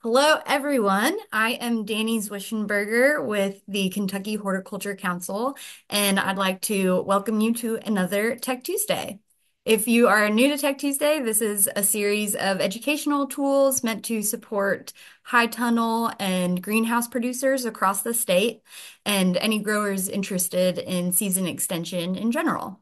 Hello, everyone. I am Danny Zwischenberger with the Kentucky Horticulture Council, and I'd like to welcome you to another Tech Tuesday. If you are new to Tech Tuesday, this is a series of educational tools meant to support high tunnel and greenhouse producers across the state and any growers interested in season extension in general.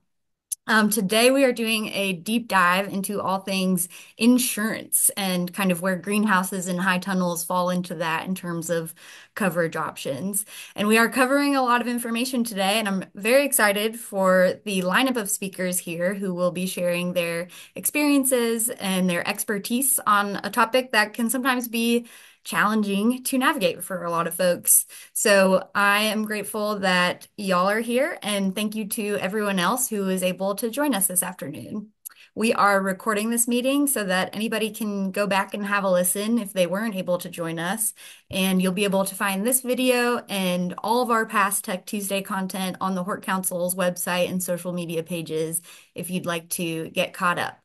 Um, today, we are doing a deep dive into all things insurance and kind of where greenhouses and high tunnels fall into that in terms of coverage options. And we are covering a lot of information today, and I'm very excited for the lineup of speakers here who will be sharing their experiences and their expertise on a topic that can sometimes be challenging to navigate for a lot of folks. So I am grateful that y'all are here and thank you to everyone else who is able to join us this afternoon. We are recording this meeting so that anybody can go back and have a listen if they weren't able to join us. And you'll be able to find this video and all of our past Tech Tuesday content on the Hort Council's website and social media pages if you'd like to get caught up.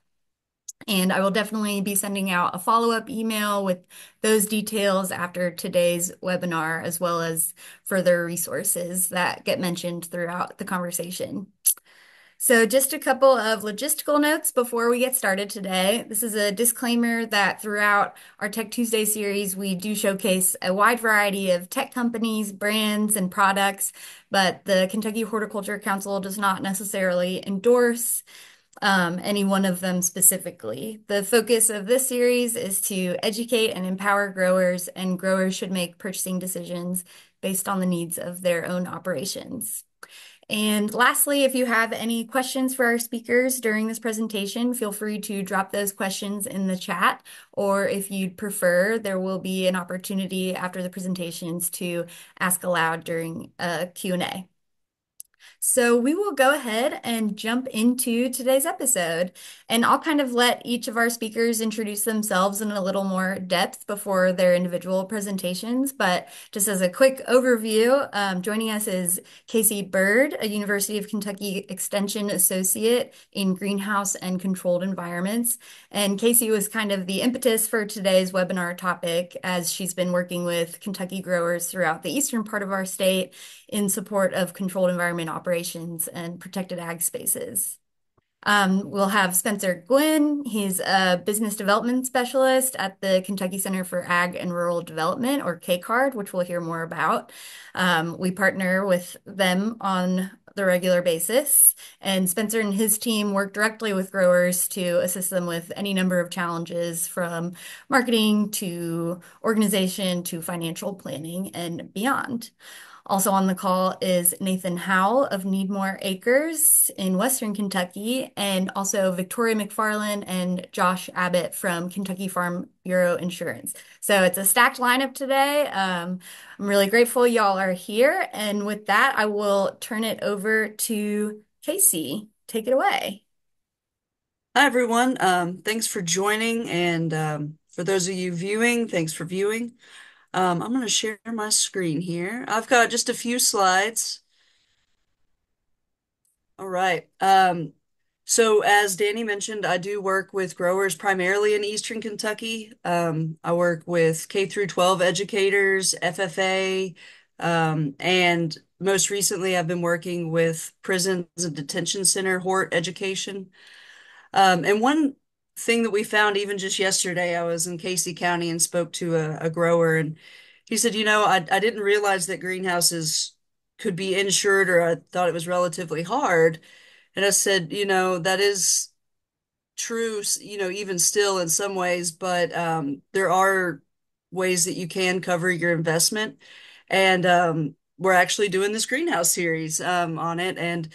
And I will definitely be sending out a follow-up email with those details after today's webinar, as well as further resources that get mentioned throughout the conversation. So just a couple of logistical notes before we get started today. This is a disclaimer that throughout our Tech Tuesday series, we do showcase a wide variety of tech companies, brands, and products, but the Kentucky Horticulture Council does not necessarily endorse um, any one of them specifically. The focus of this series is to educate and empower growers, and growers should make purchasing decisions based on the needs of their own operations. And lastly, if you have any questions for our speakers during this presentation, feel free to drop those questions in the chat, or if you'd prefer, there will be an opportunity after the presentations to ask aloud during a Q&A. So we will go ahead and jump into today's episode. And I'll kind of let each of our speakers introduce themselves in a little more depth before their individual presentations. But just as a quick overview, um, joining us is Casey Bird, a University of Kentucky Extension Associate in Greenhouse and Controlled Environments. And Casey was kind of the impetus for today's webinar topic as she's been working with Kentucky growers throughout the eastern part of our state in support of controlled environment operations and protected ag spaces. Um, we'll have Spencer Gwynn. He's a business development specialist at the Kentucky Center for Ag and Rural Development, or KCARD, which we'll hear more about. Um, we partner with them on the regular basis, and Spencer and his team work directly with growers to assist them with any number of challenges from marketing to organization to financial planning and beyond. Also on the call is Nathan Howell of Need More Acres in Western Kentucky, and also Victoria McFarland and Josh Abbott from Kentucky Farm Bureau Insurance. So it's a stacked lineup today. Um, I'm really grateful y'all are here. And with that, I will turn it over to Casey. Take it away. Hi, everyone. Um, thanks for joining. And um, for those of you viewing, thanks for viewing. Um, I'm going to share my screen here. I've got just a few slides. All right. Um, so as Danny mentioned, I do work with growers primarily in Eastern Kentucky. Um, I work with K through 12 educators, FFA, um, and most recently I've been working with prisons and detention center Hort education. Um, and one thing that we found even just yesterday, I was in Casey County and spoke to a, a grower, and he said, you know, I, I didn't realize that greenhouses could be insured, or I thought it was relatively hard. And I said, you know, that is true, you know, even still in some ways, but um, there are ways that you can cover your investment. And um, we're actually doing this greenhouse series um, on it. And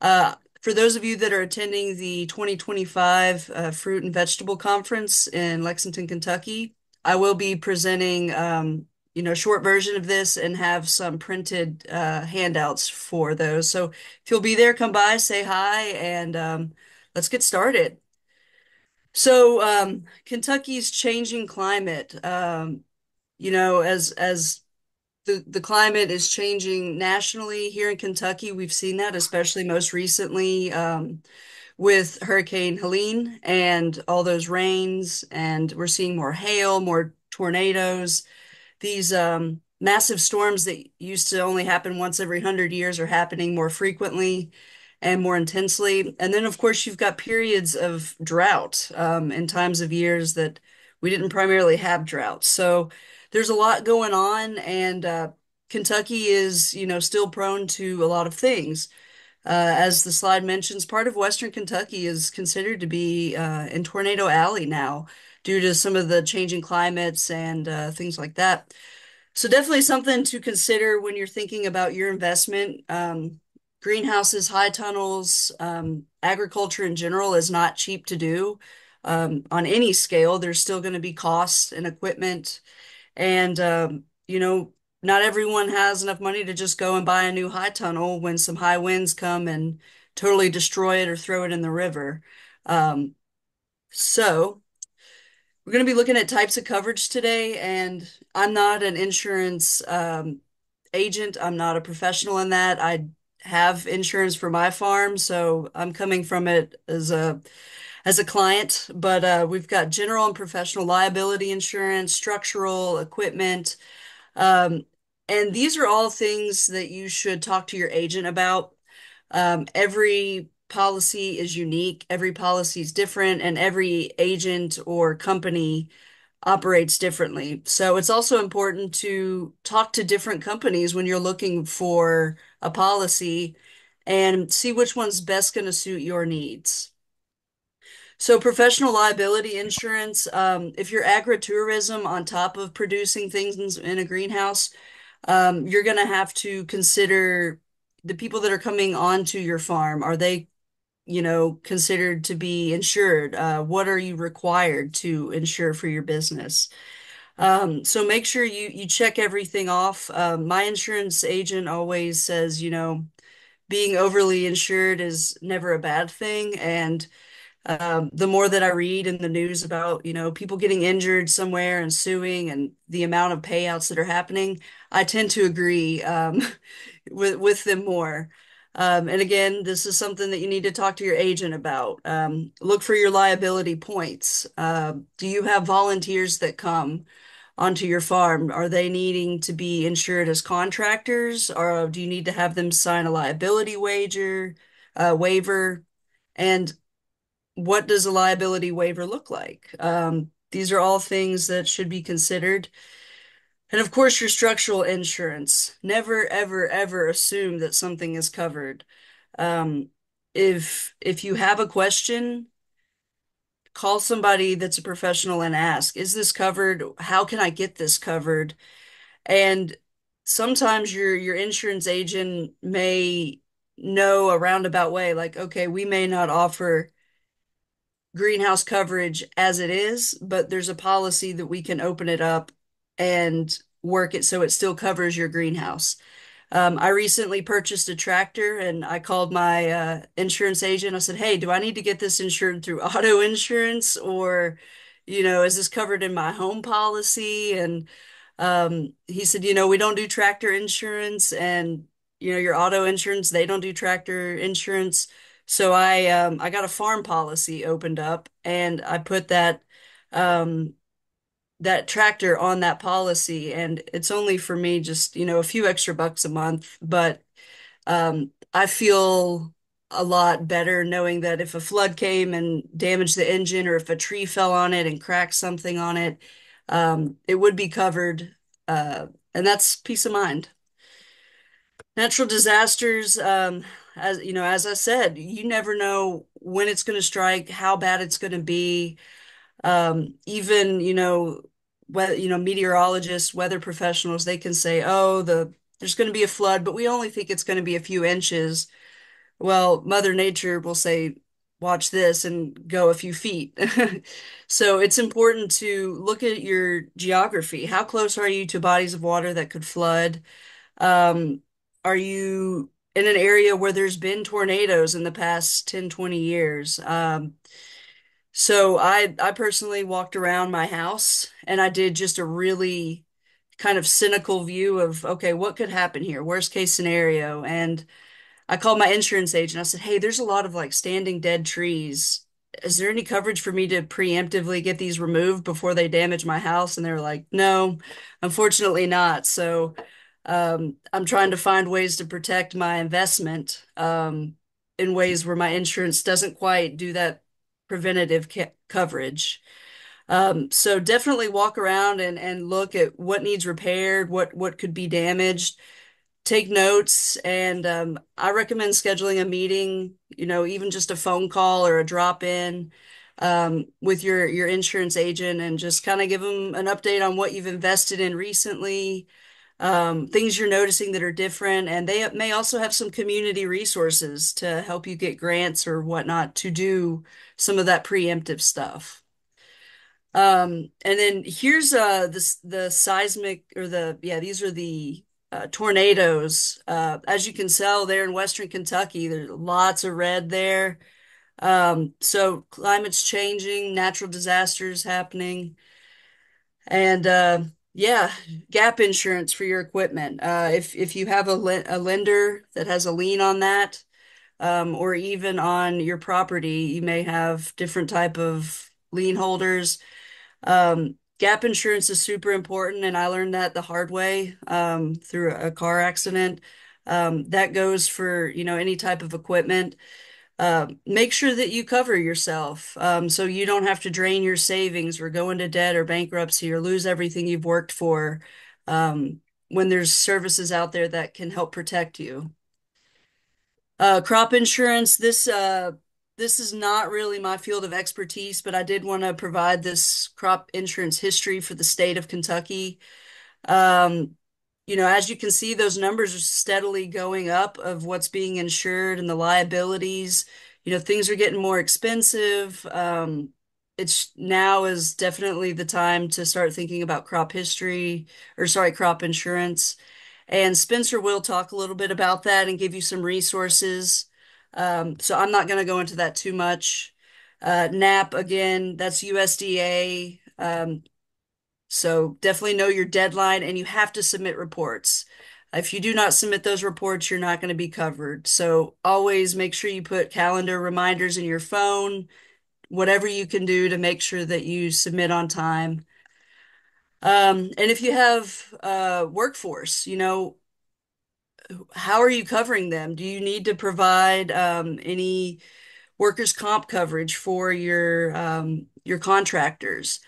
uh, for those of you that are attending the 2025 uh, Fruit and Vegetable Conference in Lexington, Kentucky, I will be presenting, um, you know, a short version of this and have some printed uh, handouts for those. So if you'll be there, come by, say hi, and um, let's get started. So um, Kentucky's changing climate, um, you know, as as the, the climate is changing nationally here in Kentucky. We've seen that, especially most recently um, with Hurricane Helene and all those rains. And we're seeing more hail, more tornadoes, these um, massive storms that used to only happen once every hundred years are happening more frequently and more intensely. And then, of course, you've got periods of drought um, in times of years that we didn't primarily have drought. So there's a lot going on, and uh, Kentucky is, you know, still prone to a lot of things. Uh, as the slide mentions, part of Western Kentucky is considered to be uh, in Tornado Alley now due to some of the changing climates and uh, things like that. So definitely something to consider when you're thinking about your investment. Um, greenhouses, high tunnels, um, agriculture in general is not cheap to do. Um, on any scale, there's still going to be costs and equipment. And, um, you know, not everyone has enough money to just go and buy a new high tunnel when some high winds come and totally destroy it or throw it in the river. Um, so we're going to be looking at types of coverage today, and I'm not an insurance um, agent. I'm not a professional in that. I have insurance for my farm, so I'm coming from it as a as a client. But uh, we've got general and professional liability insurance, structural equipment, um, and these are all things that you should talk to your agent about. Um, every policy is unique, every policy is different, and every agent or company operates differently. So it's also important to talk to different companies when you're looking for a policy and see which one's best going to suit your needs. So professional liability insurance, um, if you're agritourism on top of producing things in a greenhouse, um, you're going to have to consider the people that are coming onto your farm. Are they, you know, considered to be insured? Uh, what are you required to insure for your business? Um, so make sure you you check everything off. Um, my insurance agent always says, you know, being overly insured is never a bad thing, and um, the more that I read in the news about, you know, people getting injured somewhere and suing and the amount of payouts that are happening, I tend to agree um, with with them more. Um, and again, this is something that you need to talk to your agent about. Um, look for your liability points. Uh, do you have volunteers that come onto your farm? Are they needing to be insured as contractors, or do you need to have them sign a liability wager, uh, waiver? And what does a liability waiver look like? Um, these are all things that should be considered. And of course, your structural insurance. Never, ever, ever assume that something is covered. Um, if if you have a question, call somebody that's a professional and ask, is this covered? How can I get this covered? And sometimes your your insurance agent may know a roundabout way, like, okay, we may not offer greenhouse coverage as it is, but there's a policy that we can open it up and work it so it still covers your greenhouse. Um, I recently purchased a tractor and I called my uh, insurance agent. I said, Hey, do I need to get this insured through auto insurance or, you know, is this covered in my home policy? And um, he said, You know, we don't do tractor insurance and, you know, your auto insurance, they don't do tractor insurance. So I um I got a farm policy opened up and I put that um that tractor on that policy and it's only for me just, you know, a few extra bucks a month, but um I feel a lot better knowing that if a flood came and damaged the engine or if a tree fell on it and cracked something on it, um it would be covered uh and that's peace of mind. Natural disasters, um, as you know, as I said, you never know when it's going to strike, how bad it's going to be. Um, even, you know, whether, you know, meteorologists, weather professionals, they can say, oh, the there's going to be a flood, but we only think it's going to be a few inches. Well, Mother Nature will say, watch this and go a few feet. So it's important to look at your geography. How close are you to bodies of water that could flood? Um, are you in an area where there's been tornadoes in the past 10, 20 years? Um, so I I personally walked around my house and I did just a really kind of cynical view of, okay, what could happen here? Worst case scenario. And I called my insurance agent. I said, "Hey, there's a lot of like standing dead trees is there any coverage for me to preemptively get these removed before they damage my house? And they were like, no, unfortunately not. So um, I'm trying to find ways to protect my investment um, in ways where my insurance doesn't quite do that preventative ca coverage. Um, so definitely walk around and, and look at what needs repaired, what what could be damaged take notes and um, I recommend scheduling a meeting, you know, even just a phone call or a drop in um, with your your insurance agent and just kind of give them an update on what you've invested in recently, um, things you're noticing that are different, and they may also have some community resources to help you get grants or whatnot to do some of that preemptive stuff. Um, and then here's uh the seismic or the yeah, these are the uh, tornadoes. Uh, as you can tell, there in Western Kentucky, there's lots of red there. Um, so climate's changing, natural disasters happening, and uh, yeah, gap insurance for your equipment. Uh, if if you have a, a lender that has a lien on that, um, or even on your property, you may have different type of lien holders. Um, gap insurance is super important, and I learned that the hard way um, through a car accident. Um, that goes for, you know, any type of equipment. Uh, make sure that you cover yourself um, so you don't have to drain your savings or go into debt or bankruptcy or lose everything you've worked for um, when there's services out there that can help protect you. Uh, crop insurance, this uh, this is not really my field of expertise, but I did want to provide this crop insurance history for the state of Kentucky. Um, you know, as you can see, those numbers are steadily going up of what's being insured and the liabilities. You know, things are getting more expensive. Um, it's now is definitely the time to start thinking about crop history or sorry, crop insurance. And Spencer will talk a little bit about that and give you some resources. Um, so I'm not going to go into that too much. Uh, NAP, again, that's USDA. Um, so definitely know your deadline and you have to submit reports. If you do not submit those reports, you're not going to be covered. So always make sure you put calendar reminders in your phone, whatever you can do to make sure that you submit on time. Um, and if you have a workforce, you know, how are you covering them? Do you need to provide um, any workers' comp coverage for your um, your contractors?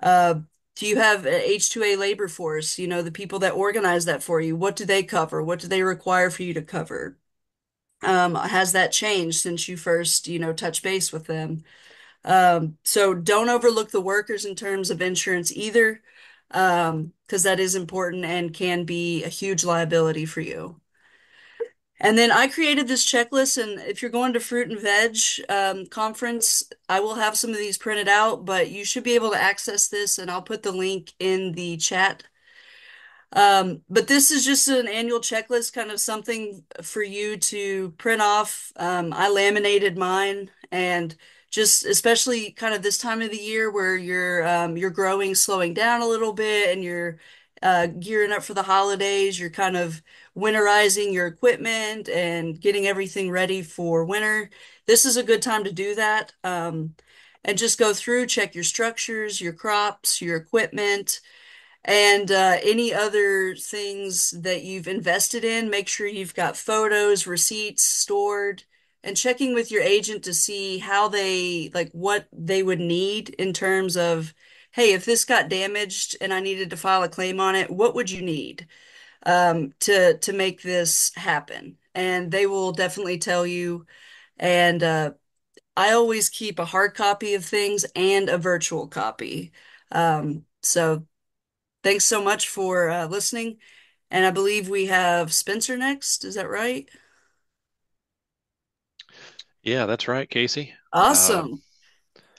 Uh, do you have an H2A labor force? You know, the people that organize that for you, what do they cover? What do they require for you to cover? Um, has that changed since you first, you know, touch base with them? Um, so don't overlook the workers in terms of insurance either, um, because that is important and can be a huge liability for you. And then I created this checklist, and if you're going to Fruit and Veg um, conference, I will have some of these printed out, but you should be able to access this, and I'll put the link in the chat. Um, but this is just an annual checklist, kind of something for you to print off. Um, I laminated mine, and just especially kind of this time of the year where you're um, you're growing, slowing down a little bit, and you're gearing up for the holidays. You're kind of winterizing your equipment and getting everything ready for winter. This is a good time to do that. Um, and just go through, check your structures, your crops, your equipment, and uh, any other things that you've invested in. Make sure you've got photos, receipts stored, and checking with your agent to see how they, like, what they would need in terms of hey, if this got damaged and I needed to file a claim on it, what would you need um, to to make this happen? And they will definitely tell you. And uh, I always keep a hard copy of things and a virtual copy. Um, so thanks so much for uh, listening. And I believe we have Spencer next. Is that right? Yeah, that's right, Casey. Um, Awesome.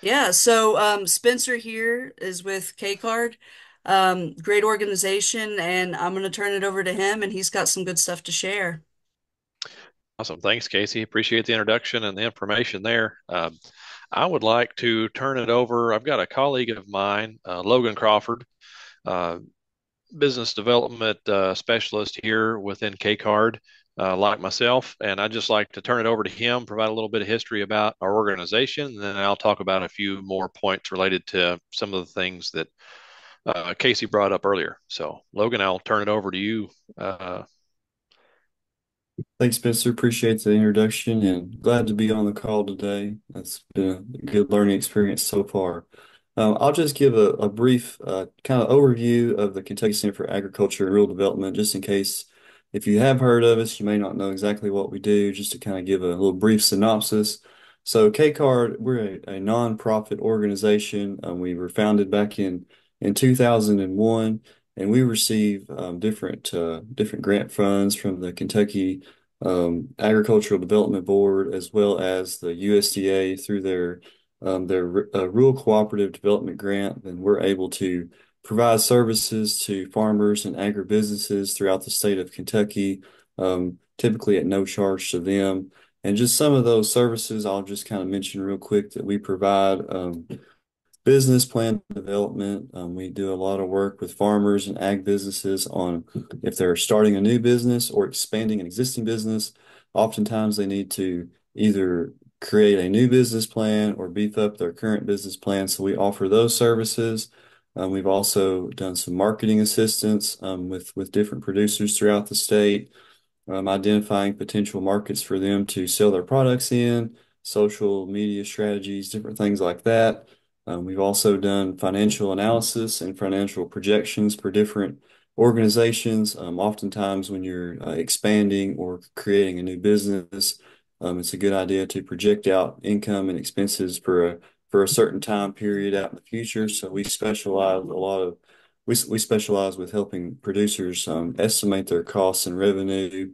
Yeah, so um, Spencer here is with KCARD. Um, great organization, and I'm going to turn it over to him, and he's got some good stuff to share. awesome. Thanks, Casey. Appreciate the introduction and the information there. Um, I would like to turn it over. I've got a colleague of mine, uh, Logan Crawford, uh, business development uh, specialist here within KCARD. Uh, like myself. And I'd just like to turn it over to him, provide a little bit of history about our organization, and then I'll talk about a few more points related to some of the things that uh, Casey brought up earlier. So, Logan, I'll turn it over to you. Uh, Thanks, Spencer. Appreciate the introduction and glad to be on the call today. That's been a good learning experience so far. Um, I'll just give a, a brief uh, kind of overview of the Kentucky Center for Agriculture and Rural Development, just in case if you have heard of us, you may not know exactly what we do, just to kind of give a little brief synopsis. So KCARD, we're a, a nonprofit organization. Um, we were founded back in, in 2001 and we receive um, different uh, different grant funds from the Kentucky um, Agricultural Development Board as well as the USDA through their um, their uh, Rural Cooperative Development Grant. And we're able to provide services to farmers and agribusinesses throughout the state of Kentucky, um, typically at no charge to them. And just some of those services, I'll just kind of mention real quick that we provide. Um, business plan development. Um, we do a lot of work with farmers and ag businesses on if they're starting a new business or expanding an existing business. Oftentimes, they need to either create a new business plan or beef up their current business plan. So we offer those services. Um, we've also done some marketing assistance um, with with different producers throughout the state, um, identifying potential markets for them to sell their products in, social media strategies, different things like that. We've also done financial analysis and financial projections for different organizations. Oftentimes, when you're uh, expanding or creating a new business, it's a good idea to project out income and expenses for a for a certain time period out in the future. So we specialize a lot of we we specialize with helping producers um, estimate their costs and revenue.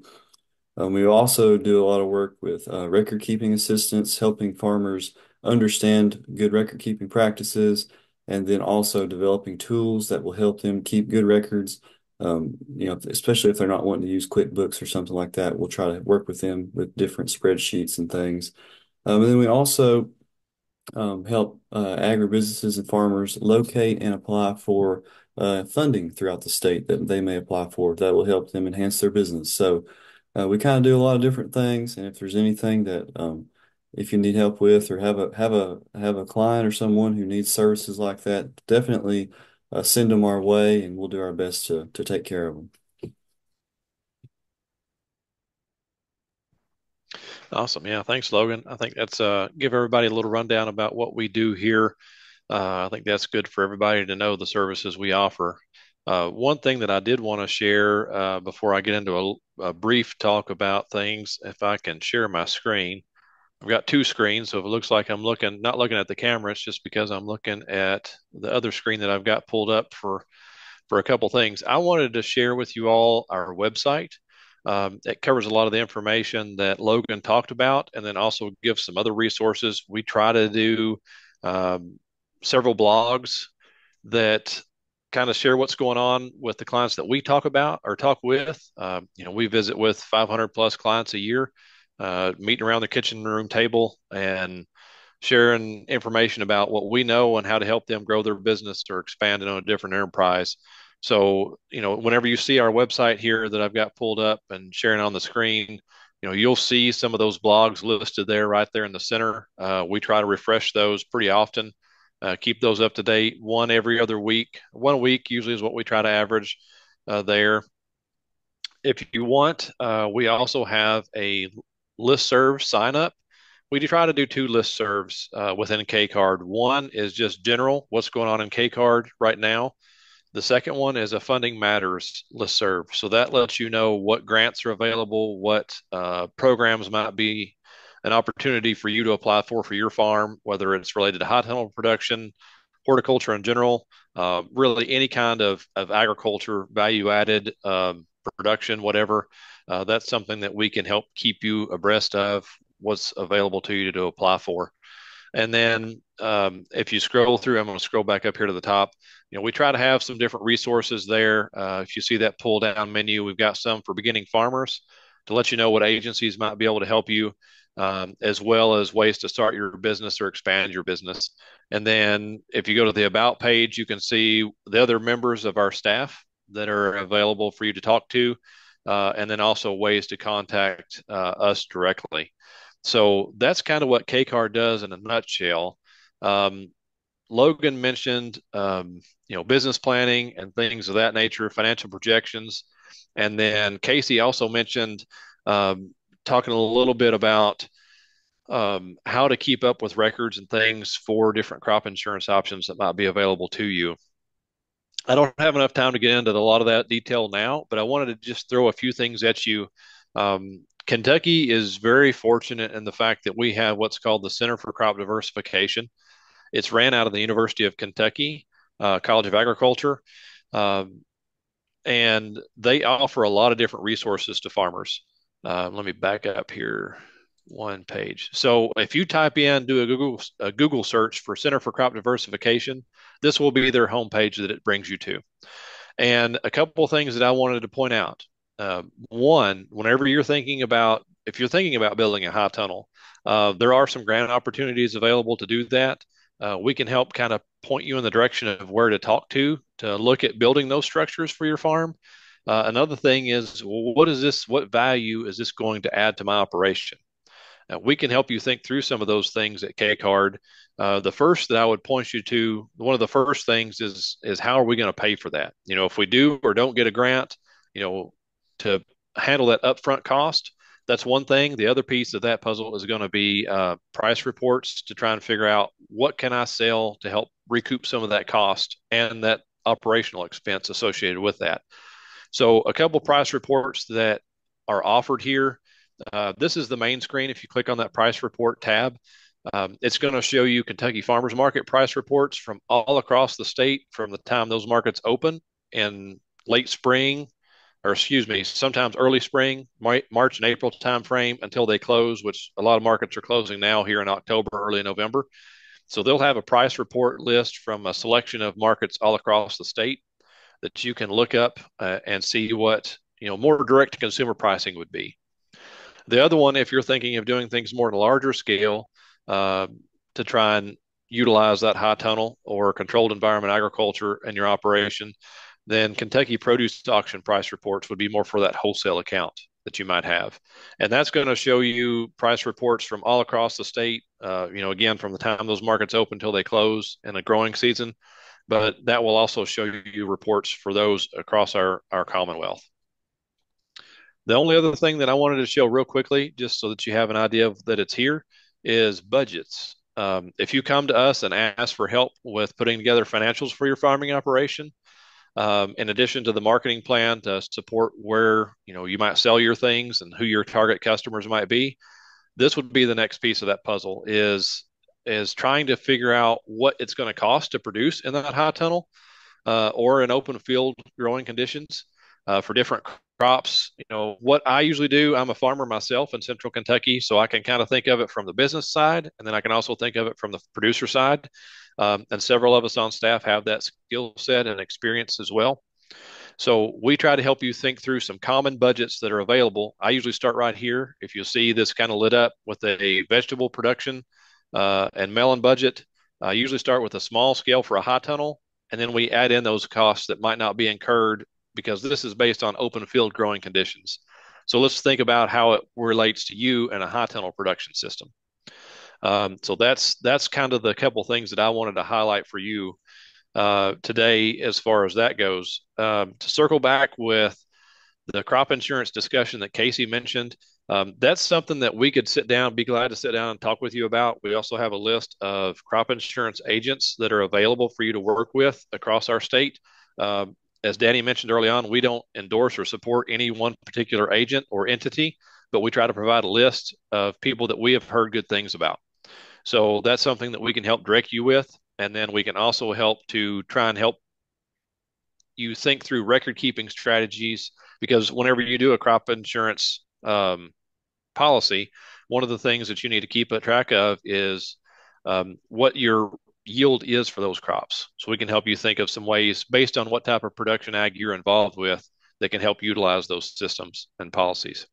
Um, we also do a lot of work with uh, record keeping assistance, helping farmers understand good record keeping practices, and then also developing tools that will help them keep good records. Um, you know, especially if they're not wanting to use QuickBooks or something like that, we'll try to work with them with different spreadsheets and things. Um, and then we also um, help uh, agribusinesses and farmers locate and apply for uh, funding throughout the state that they may apply for that will help them enhance their business. So uh, we kind of do a lot of different things, and if there's anything that um, if you need help with or have a have a have a client or someone who needs services like that, definitely uh, send them our way, and we'll do our best to to take care of them. Awesome. Yeah. Thanks, Logan. I think that's uh give everybody a little rundown about what we do here. Uh, I think that's good for everybody to know the services we offer. Uh, one thing that I did want to share uh, before I get into a, a brief talk about things, if I can share my screen. I've got two screens, so if it looks like I'm looking, not looking at the camera, it's just because I'm looking at the other screen that I've got pulled up for for a couple things. I wanted to share with you all our website. Um, it covers a lot of the information that Logan talked about, and then also gives some other resources. We try to do um, several blogs that kind of share what's going on with the clients that we talk about or talk with. Uh, you know, we visit with 500 plus clients a year uh, meeting around the kitchen room table and sharing information about what we know and how to help them grow their business or expand it on a different enterprise. So, you know, whenever you see our website here that I've got pulled up and sharing on the screen, you know, you'll see some of those blogs listed there right there in the center. Uh, we try to refresh those pretty often, uh, keep those up to date one every other week. One week usually is what we try to average uh, there. If you want, uh, we also have a listserv sign up. We do try to do two listservs uh, within KCARD. One is just general, what's going on in KCARD right now. The second one is a funding matters listserv. So that lets you know what grants are available, what uh, programs might be an opportunity for you to apply for for your farm, whether it's related to high tunnel production, horticulture in general, uh, really any kind of, of agriculture, value added um, production, whatever. Uh, that's something that we can help keep you abreast of what's available to you to apply for. And then um, if you scroll through, I'm going to scroll back up here to the top. You know, we try to have some different resources there. Uh, if you see that pull down menu, we've got some for beginning farmers to let you know what agencies might be able to help you, um, as well as ways to start your business or expand your business. And then if you go to the About page, you can see the other members of our staff that are available for you to talk to. Uh, and then also ways to contact uh, us directly. So that's kind of what KCAR does in a nutshell. Um, Logan mentioned, um, you know, business planning and things of that nature, financial projections, and then Casey also mentioned um, talking a little bit about um, how to keep up with records and things for different crop insurance options that might be available to you. I don't have enough time to get into a lot of that detail now, but I wanted to just throw a few things at you. Um, Kentucky is very fortunate in the fact that we have what's called the Center for Crop Diversification. It's ran out of the University of Kentucky uh, College of Agriculture, um, and they offer a lot of different resources to farmers. Uh, let me back up here one page. So if you type in, do a Google a Google search for Center for Crop Diversification, this will be their homepage that it brings you to. And a couple things that I wanted to point out. Uh, one, whenever you're thinking about if you're thinking about building a high tunnel, uh, there are some grant opportunities available to do that. Uh, we can help kind of point you in the direction of where to talk to to look at building those structures for your farm. Uh, another thing is, what is this? What value is this going to add to my operation? Uh, we can help you think through some of those things at KCARD. Uh, the first that I would point you to, one of the first things is is how are we going to pay for that? You know, if we do or don't get a grant, you know, to handle that upfront cost, that's one thing. The other piece of that puzzle is going to be uh, price reports to try and figure out what can I sell to help recoup some of that cost and that operational expense associated with that. So a couple price reports that are offered here uh, this is the main screen. If you click on that price report tab, um, it's going to show you Kentucky farmers market price reports from all across the state from the time those markets open in late spring, or excuse me, sometimes early spring, March and April timeframe until they close, which a lot of markets are closing now here in October, early November. So they'll have a price report list from a selection of markets all across the state that you can look up uh, and see what you know more direct to consumer pricing would be. The other one, if you're thinking of doing things more on a larger scale uh, to try and utilize that high tunnel or controlled environment agriculture in your operation, then Kentucky produce auction price reports would be more for that wholesale account that you might have. And that's going to show you price reports from all across the state, uh, you know, again, from the time those markets open until they close in a growing season. But that will also show you reports for those across our, our Commonwealth. The only other thing that I wanted to show real quickly, just so that you have an idea of that it's here, is budgets. Um, if you come to us and ask for help with putting together financials for your farming operation, um, in addition to the marketing plan to support where you know you might sell your things and who your target customers might be, this would be the next piece of that puzzle. Is is trying to figure out what it's going to cost to produce in that high tunnel uh, or in open field growing conditions uh, for different crops. You know, what I usually do, I'm a farmer myself in central Kentucky, so I can kind of think of it from the business side, and then I can also think of it from the producer side. Um, and several of us on staff have that skill set and experience as well. So we try to help you think through some common budgets that are available. I usually start right here. If you see this kind of lit up with a vegetable production uh, and melon budget, I usually start with a small scale for a high tunnel, and then we add in those costs that might not be incurred because this is based on open field growing conditions. So let's think about how it relates to you and a high tunnel production system. Um, so that's that's kind of the couple things that I wanted to highlight for you uh, today as far as that goes. Um, to circle back with the crop insurance discussion that Casey mentioned, um, that's something that we could sit down, be glad to sit down and talk with you about. We also have a list of crop insurance agents that are available for you to work with across our state. Um, as Danny mentioned early on, we don't endorse or support any one particular agent or entity, but we try to provide a list of people that we have heard good things about. So that's something that we can help direct you with. And then we can also help to try and help you think through record keeping strategies because whenever you do a crop insurance um, policy, one of the things that you need to keep a track of is um, what your yield is for those crops. So we can help you think of some ways based on what type of production ag you're involved with that can help utilize those systems and policies.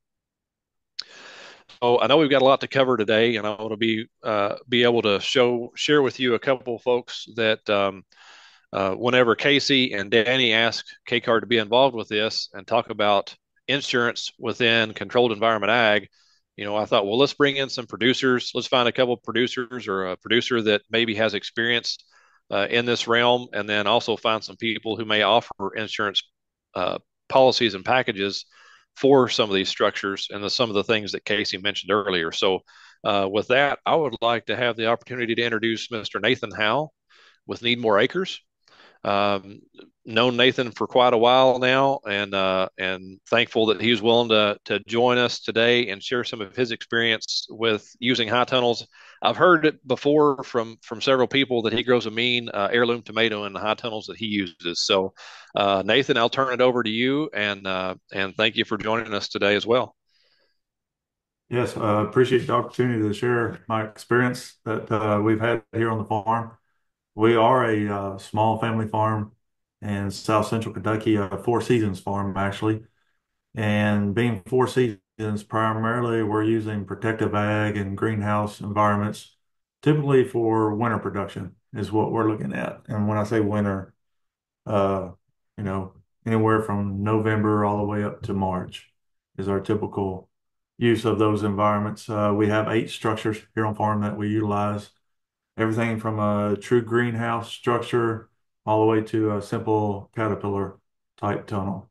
So I know we've got a lot to cover today, and I want to be uh, be able to show share with you a couple folks that um, uh, whenever Casey and Danny ask KCAR to be involved with this and talk about insurance within controlled environment ag, you know, I thought, well, let's bring in some producers. Let's find a couple producers or a producer that maybe has experience uh, in this realm, and then also find some people who may offer insurance uh, policies and packages for some of these structures and the, some of the things that Casey mentioned earlier. So, uh, with that, I would like to have the opportunity to introduce Mr. Nathan Howell with Need More Acres. Um, known Nathan for quite a while now, and uh, and thankful that he was willing to to join us today and share some of his experience with using high tunnels. I've heard it before from from several people that he grows a mean uh, heirloom tomato in the high tunnels that he uses. So, uh, Nathan, I'll turn it over to you, and uh, and thank you for joining us today as well. Yes, uh, appreciate the opportunity to share my experience that uh, we've had here on the farm. We are a uh, small family farm in South Central Kentucky, a Four Seasons farm actually. And being Four Seasons, primarily we're using protective ag and greenhouse environments, typically for winter production is what we're looking at. And when I say winter, uh, you know, anywhere from November all the way up to March is our typical use of those environments. Uh, we have eight structures here on farm that we utilize everything from a true greenhouse structure all the way to a simple caterpillar type tunnel.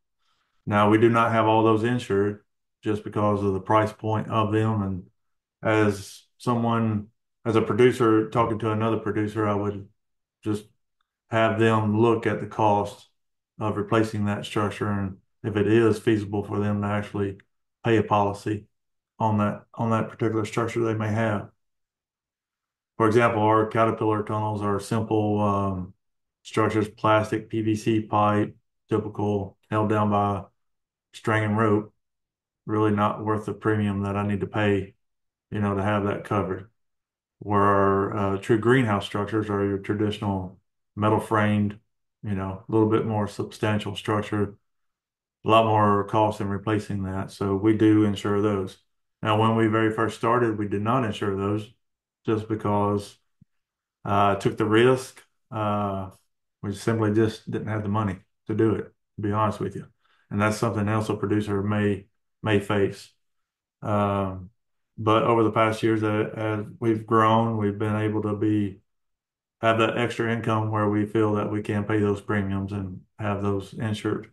Now, we do not have all those insured just because of the price point of them. And as someone, as a producer talking to another producer, I would just have them look at the cost of replacing that structure and if it is feasible for them to actually pay a policy on that on that particular structure they may have. For example, our caterpillar tunnels are simple um, structures, plastic PVC pipe, typical held down by string and rope. Really not worth the premium that I need to pay, you know, to have that covered. Where our uh, true greenhouse structures are your traditional metal framed, you know, a little bit more substantial structure, a lot more cost in replacing that. So we do insure those. Now, when we very first started, we did not insure those just because uh, I took the risk. Uh, we simply just didn't have the money to do it, to be honest with you. And that's something else a producer may may face. Um, but over the past years, uh, as we've grown, we've been able to be have that extra income where we feel that we can pay those premiums and have those insured.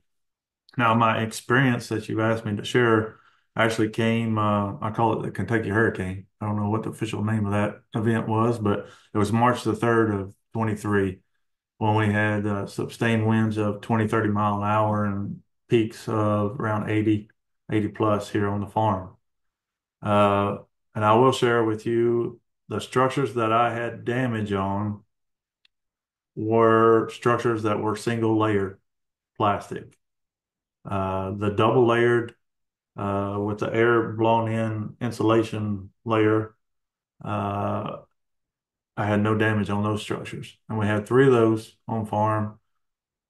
Now, my experience that you've asked me to share actually came, uh, I call it the Kentucky Hurricane. I don't know what the official name of that event was, but it was March the 3rd of 23 when we had uh, sustained winds of 20, 30 mile an hour and peaks of around 80, 80 plus here on the farm. Uh, and I will share with you the structures that I had damage on were structures that were single layer plastic. Uh, the double layered uh, with the air blown in insulation layer. Uh, I had no damage on those structures. And we had three of those on farm.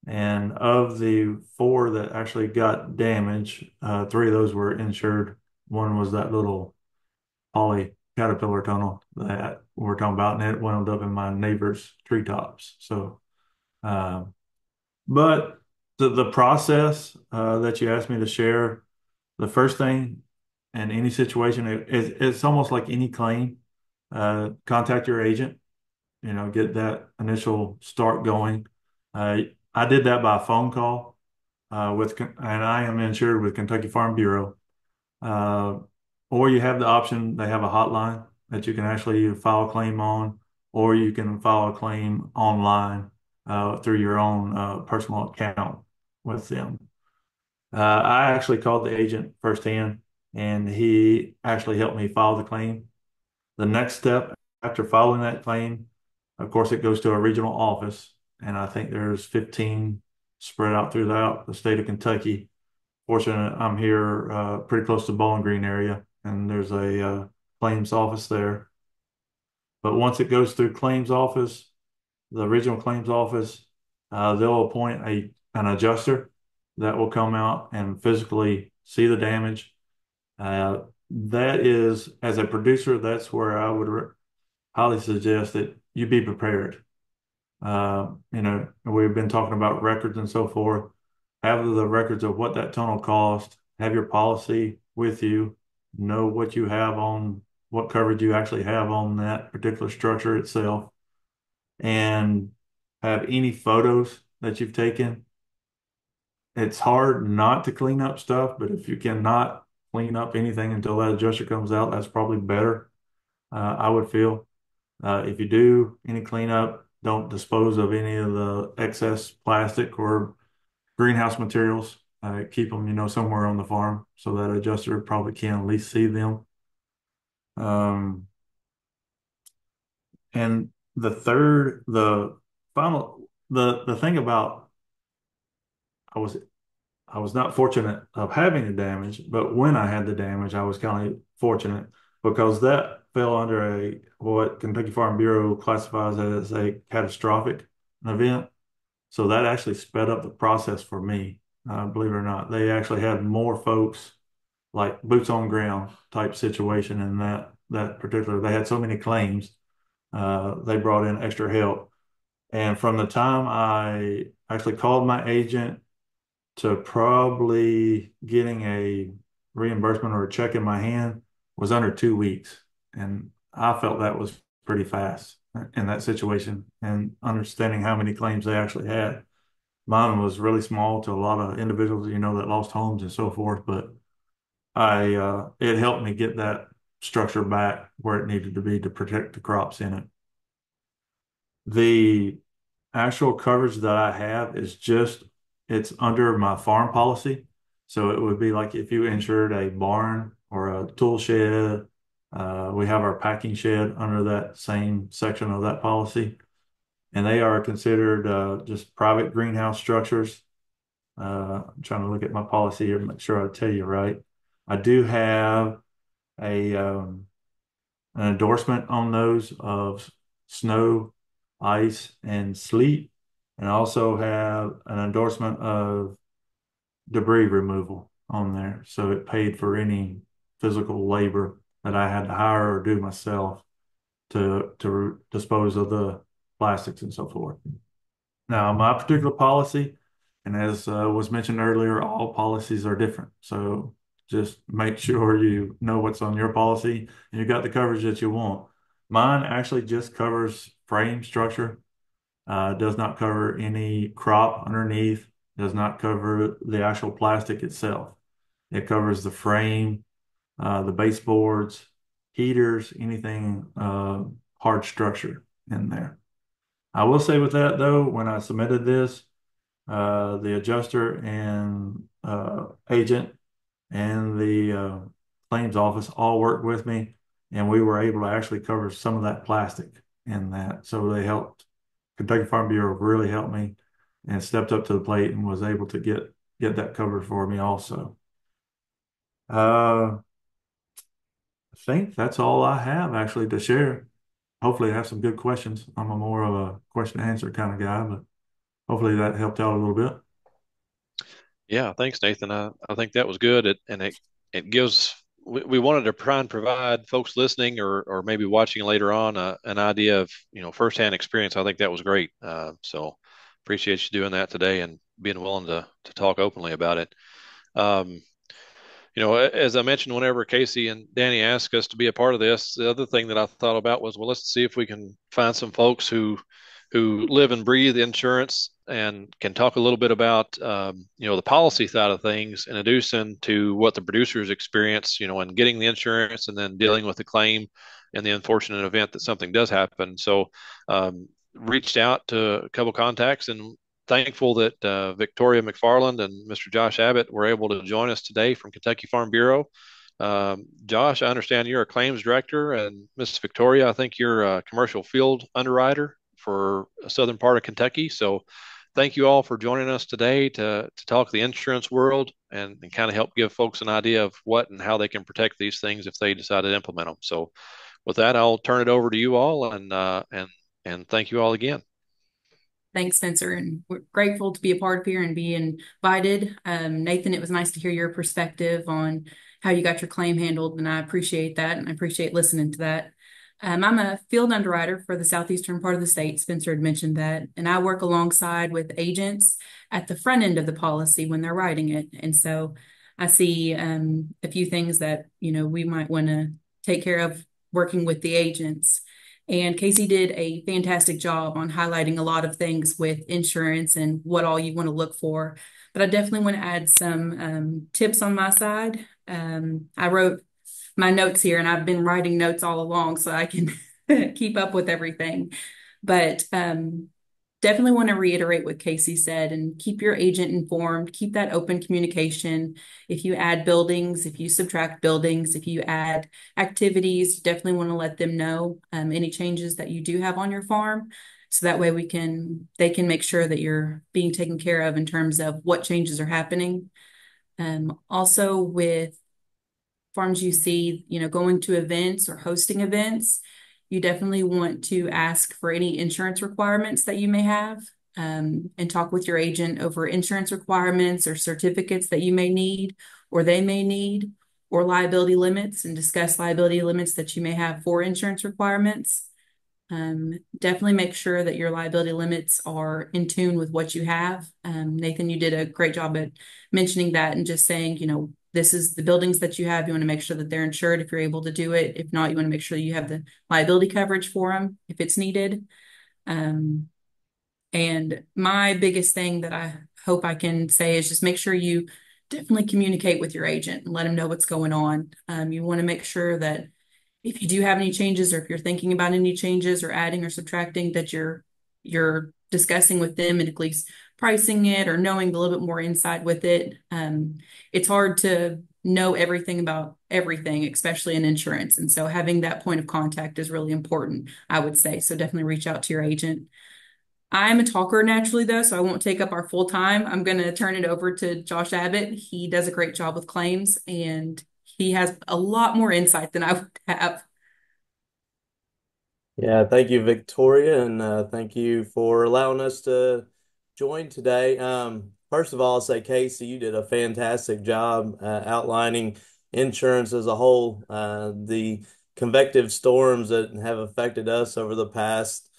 And of the four that actually got damage, uh, three of those were insured. One was that little poly caterpillar tunnel that we're talking about, and it wound up in my neighbor's treetops. So, uh, but the, the process uh, that you asked me to share the first thing in any situation, it, it, it's almost like any claim. Uh, contact your agent, you know, get that initial start going. Uh, I did that by phone call uh, with, and I am insured with Kentucky Farm Bureau. Uh, or you have the option, they have a hotline that you can actually file a claim on, or you can file a claim online uh, through your own uh, personal account with them. Uh, I actually called the agent firsthand, and he actually helped me file the claim. The next step after filing that claim, of course, it goes to a regional office, and I think there's 15 spread out throughout the state of Kentucky. Fortunately, I'm here uh, pretty close to Bowling Green area, and there's a uh, claims office there. But once it goes through claims office, the regional claims office, uh, they'll appoint a an adjuster that will come out and physically see the damage. Uh, that is, as a producer, that's where I would highly suggest that you be prepared. Uh, you know, we've been talking about records and so forth. Have the records of what that tunnel cost, have your policy with you, know what you have on what coverage you actually have on that particular structure itself, and have any photos that you've taken. It's hard not to clean up stuff, but if you cannot clean up anything until that adjuster comes out, that's probably better, uh, I would feel. Uh, if you do any cleanup, don't dispose of any of the excess plastic or greenhouse materials. Uh, keep them, you know, somewhere on the farm so that adjuster probably can at least see them. Um, and the third, the final, the the thing about I was I was not fortunate of having the damage, but when I had the damage, I was kind of fortunate because that fell under a what Kentucky Farm Bureau classifies as a catastrophic event. So that actually sped up the process for me, uh, believe it or not. They actually had more folks like boots on ground type situation in that that particular. They had so many claims, uh, they brought in extra help. And from the time I actually called my agent to probably getting a reimbursement or a check in my hand was under two weeks. And I felt that was pretty fast in that situation and understanding how many claims they actually had. Mine was really small to a lot of individuals, you know, that lost homes and so forth, but I uh, it helped me get that structure back where it needed to be to protect the crops in it. The actual coverage that I have is just it's under my farm policy. So it would be like if you insured a barn or a tool shed. Uh, we have our packing shed under that same section of that policy. And they are considered uh, just private greenhouse structures. Uh, I'm trying to look at my policy here to make sure I tell you right. I do have a um, an endorsement on those of snow, ice, and sleet, and also have an endorsement of debris removal on there. So it paid for any physical labor that I had to hire or do myself to to dispose of the plastics and so forth. Now, my particular policy, and as uh, was mentioned earlier, all policies are different. So just make sure you know what's on your policy and you've got the coverage that you want. Mine actually just covers frame structure, uh, does not cover any crop underneath, does not cover the actual plastic itself. It covers the frame, uh, the baseboards, heaters, anything uh, hard structure in there. I will say with that though, when I submitted this, uh, the adjuster and uh, agent and the uh, claims office all worked with me, and we were able to actually cover some of that plastic in that. So they helped. Kentucky Farm Bureau really helped me and stepped up to the plate and was able to get get that covered for me also. Uh, I think that's all I have actually to share. Hopefully, I have some good questions. I'm a more of a question answer kind of guy, but hopefully that helped out a little bit. Yeah, thanks, Nathan. I, I think that was good. It, and it, it gives, we, we wanted to try and provide folks listening or, or maybe watching later on uh, an idea of, you know, firsthand experience. I think that was great. Uh, so appreciate you doing that today and being willing to, to talk openly about it. Um, you know, as I mentioned, whenever Casey and Danny asked us to be a part of this, the other thing that I thought about was, well, let's see if we can find some folks who who live and breathe insurance and can talk a little bit about um, you know the policy side of things in addition to what the producers experience you know in getting the insurance and then dealing with the claim in the unfortunate event that something does happen so um, reached out to a couple contacts and thankful that uh, Victoria McFarland and Mr. Josh Abbott were able to join us today from Kentucky Farm Bureau. Um, Josh, I understand you're a claims director, and Miss Victoria, I think you're a commercial field underwriter for a southern part of Kentucky. So, thank you all for joining us today to to talk the insurance world and, and kind of help give folks an idea of what and how they can protect these things if they decide to implement them. So, with that, I'll turn it over to you all, and uh, and and thank you all again. Thanks, Spencer, and we're grateful to be a part of here and be invited. Um, Nathan, it was nice to hear your perspective on how you got your claim handled, and I appreciate that, and I appreciate listening to that. Um, I'm a field underwriter for the southeastern part of the state. Spencer had mentioned that, and I work alongside with agents at the front end of the policy when they're writing it. And so I see um, a few things that you know we might want to take care of working with the agents. And Casey did a fantastic job on highlighting a lot of things with insurance and what all you want to look for. But I definitely want to add some um, tips on my side. Um, I wrote my notes here, and I've been writing notes all along so I can keep up with everything. But um, definitely want to reiterate what Casey said and keep your agent informed, keep that open communication. If you add buildings, if you subtract buildings, if you add activities, definitely want to let them know um, any changes that you do have on your farm. So that way we can, they can make sure that you're being taken care of in terms of what changes are happening. Um, also with farms you see, you know, going to events or hosting events, you definitely want to ask for any insurance requirements that you may have um, and talk with your agent over insurance requirements or certificates that you may need or they may need or liability limits and discuss liability limits that you may have for insurance requirements. Um, definitely make sure that your liability limits are in tune with what you have. Um, Nathan, you did a great job at mentioning that and just saying, you know, this is the buildings that you have. You want to make sure that they're insured if you're able to do it. If not, you want to make sure you have the liability coverage for them if it's needed. Um, and my biggest thing that I hope I can say is just make sure you definitely communicate with your agent and let them know what's going on. Um, you want to make sure that if you do have any changes or if you're thinking about any changes or adding or subtracting that you're you're discussing with them and at least pricing it or knowing a little bit more inside with it. Um, it's hard to know everything about everything, especially in insurance. And so having that point of contact is really important, I would say. So definitely reach out to your agent. I'm a talker naturally, though, so I won't take up our full time. I'm going to turn it over to Josh Abbott. He does a great job with claims and he has a lot more insight than I would have. Yeah, thank you, Victoria, and uh, thank you for allowing us to join today. Um, first of all, I'll say, Casey, you did a fantastic job uh, outlining insurance as a whole. Uh, the convective storms that have affected us over the past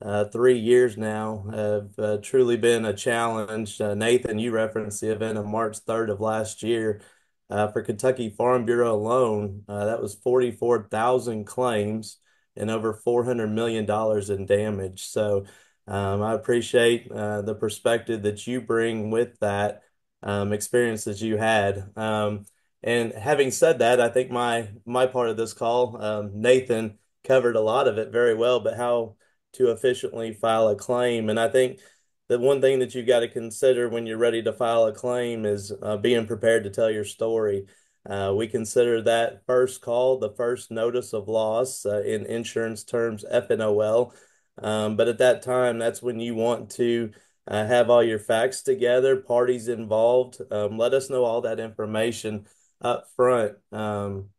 uh, three years now have uh, truly been a challenge. Uh, Nathan, you referenced the event of March 3rd of last year. for Kentucky Farm Bureau alone, that was 44,000 claims and over $400 million in damage. So um, I appreciate uh, the perspective that you bring with that um, experience that you had. Um, and having said that, I think my my part of this call, um, Nathan covered a lot of it very well, but how to efficiently file a claim. And I think the one thing that you've got to consider when you're ready to file a claim is uh, being prepared to tell your story. Uh, we consider that first call the first notice of loss uh, in insurance terms, FNOL. Um, but at that time, that's when you want to uh, have all your facts together, parties involved. Um, let us know all that information up front. Um,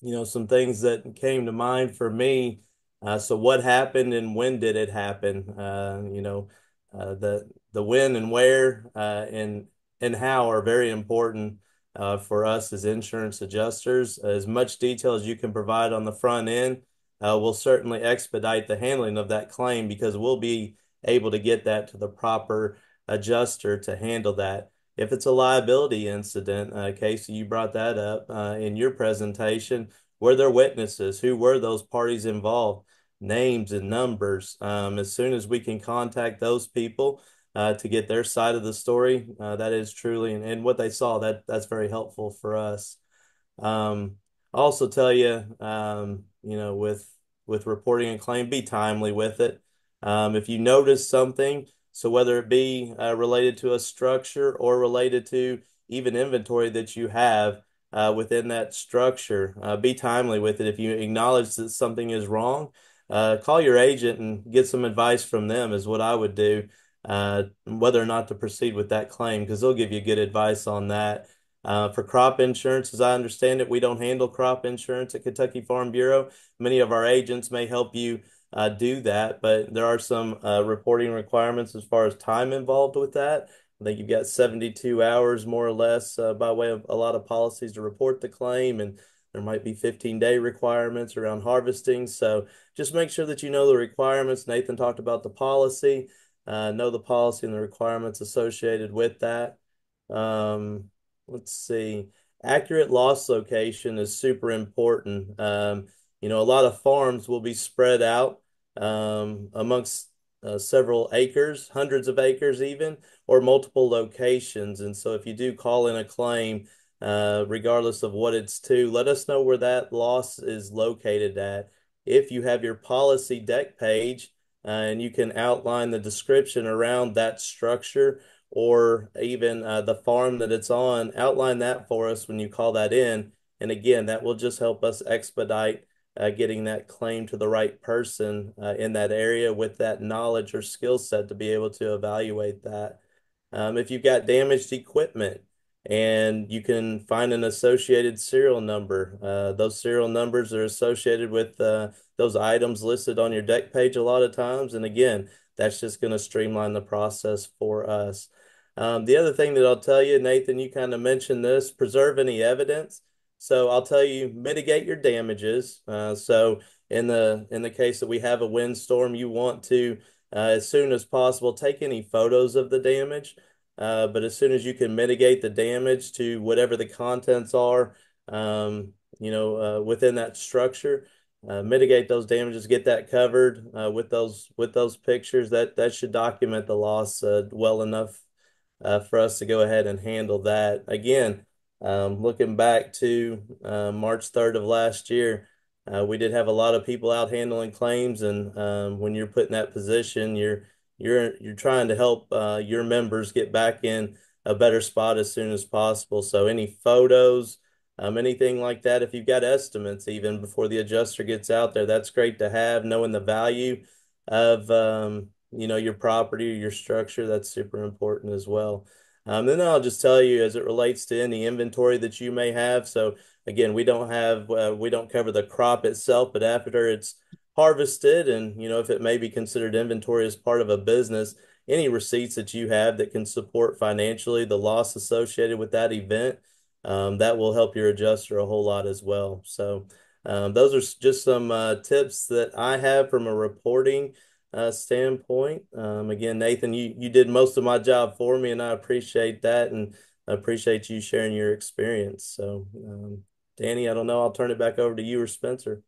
you know, some things that came to mind for me. Uh, so, what happened and when did it happen? Uh, you know, uh, the the when and where and and how are very important uh, for us as insurance adjusters. As much detail as you can provide on the front end uh, will certainly expedite the handling of that claim because we'll be able to get that to the proper adjuster to handle that. If it's a liability incident, uh, Casey, you brought that up uh, in your presentation. Were there witnesses? Who were those parties involved? Names and numbers. Um, as soon as we can contact those people, uh, to get their side of the story. Uh, that is truly, and, and what they saw, that that's very helpful for us. Um, also tell you, um, you know, with with reporting a claim, be timely with it. Um, if you notice something, so whether it be uh, related to a structure or related to even inventory that you have uh, within that structure, uh, be timely with it. If you acknowledge that something is wrong, uh, call your agent and get some advice from them, is what I would do uh, whether or not to proceed with that claim because they'll give you good advice on that. Uh, for crop insurance, as I understand it, we don't handle crop insurance at Kentucky Farm Bureau. Many of our agents may help you uh, do that, but there are some uh, reporting requirements as far as time involved with that. I think you've got 72 hours more or less uh, by way of a lot of policies to report the claim, and there might be 15 day requirements around harvesting. So just make sure that you know the requirements. Nathan talked about the policy uh, know the policy and the requirements associated with that. Um, let's see. Accurate loss location is super important. Um, you know, a lot of farms will be spread out um, amongst uh, several acres, hundreds of acres even, or multiple locations. And so if you do call in a claim, uh, regardless of what it's to, let us know where that loss is located at. If you have your policy dec page uh, and you can outline the description around that structure or even uh, the farm that it's on, outline that for us when you call that in. And again, that will just help us expedite uh, getting that claim to the right person uh, in that area with that knowledge or skill set to be able to evaluate that. Um, if you've got damaged equipment and you can find an associated serial number, uh, those serial numbers are associated with uh, those items listed on your dec page a lot of times. And again, that's just going to streamline the process for us. Um, the other thing that I'll tell you, Nathan, you kind of mentioned this, preserve any evidence. So I'll tell you, mitigate your damages. Uh, so in the in the case that we have a windstorm, you want to, uh, as soon as possible, take any photos of the damage. Uh, but as soon as you can mitigate the damage to whatever the contents are, um, you know, uh, within that structure, uh, mitigate those damages, get that covered uh, with those with those pictures. That that should document the loss well enough uh, for us to go ahead and handle that. Again, um, looking back to uh, March 3rd of last year, uh, we did have a lot of people out handling claims, and um, when you're put in that position, you're you're you're trying to help uh, your members get back in a better spot as soon as possible. So any photos, um, anything like that, if you've got estimates even before the adjuster gets out there, that's great to have. Knowing the value of um, you know, your property your structure, that's super important as well. Um, then I'll just tell you as it relates to any inventory that you may have. So again, we don't have, uh, we don't cover the crop itself, but after it's harvested and, you know, if it may be considered inventory as part of a business, any receipts that you have that can support financially the loss associated with that event, um, that will help your adjuster a whole lot as well. So um, those are just some uh, tips that I have from a reporting uh, standpoint. Um, again, Nathan, you, you did most of my job for me, and I appreciate that, and I appreciate you sharing your experience. So, um, Danny, I don't know. I'll turn it back over to you or Spencer.